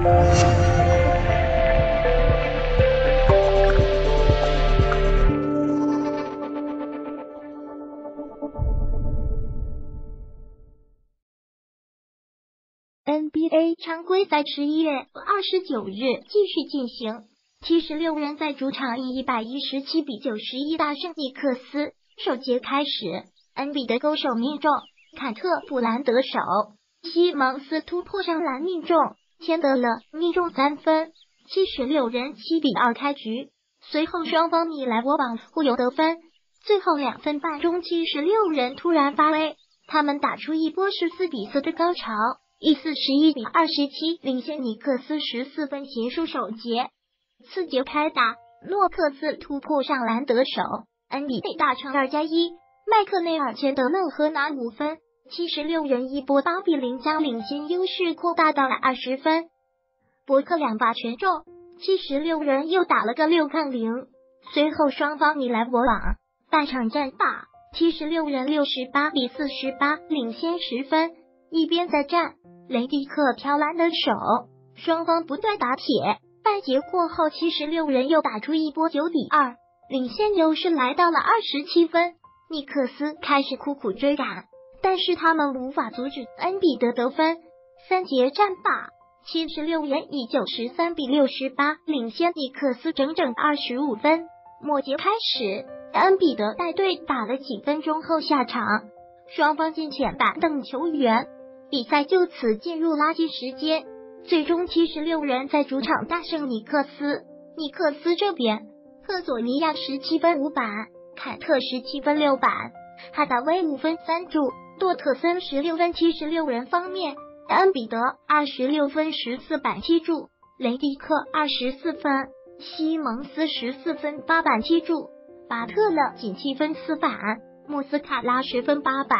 NBA 常规赛十一月二十九日继续进行，七十六人在主场以一百一十七比九十一大胜尼克斯。首节开始，恩比德勾手命中，坎特布兰得手，西蒙斯突破上篮命中，签得了命中三分。七十六人七比二开局，随后双方你来我往互有得分，最后两分半中，七十六人突然发威，他们打出一波十四比四的高潮。一四十一比二十七领先尼克斯十四分结束首节，次节开打，诺克斯突破上篮得手，恩比内大成二加一，麦克内尔钱德勒和拿五分，七十六人一波八比零将领先优势扩大到了二十分，伯克两罚全中，七十六人又打了个六抗零，随后双方你来我往，半场战罢，七十六人六十八比四十八领先十分，一边再战。雷迪克挑篮的手，双方不断打铁。半节过后，七十六人又打出一波九比二，领先优势来到了二十七分。尼克斯开始苦苦追赶，但是他们无法阻止恩比德得分。三节战罢，七十六人以九十三比六十八领先尼克斯整整二十五分。末节开始，恩比德带队打了几分钟后下场，双方进浅板等球员。比赛就此进入垃圾时间，最终七十六人在主场大胜尼克斯。尼克斯这边，赫佐尼亚十七分五板，凯特十七分六板，哈达威五分三助，杜特森十六分。七十六人方面，恩比德二十六分十四板七助，雷迪克二十四分，西蒙斯十四分八板七助，巴特勒仅七分四板，穆斯卡拉十分八板。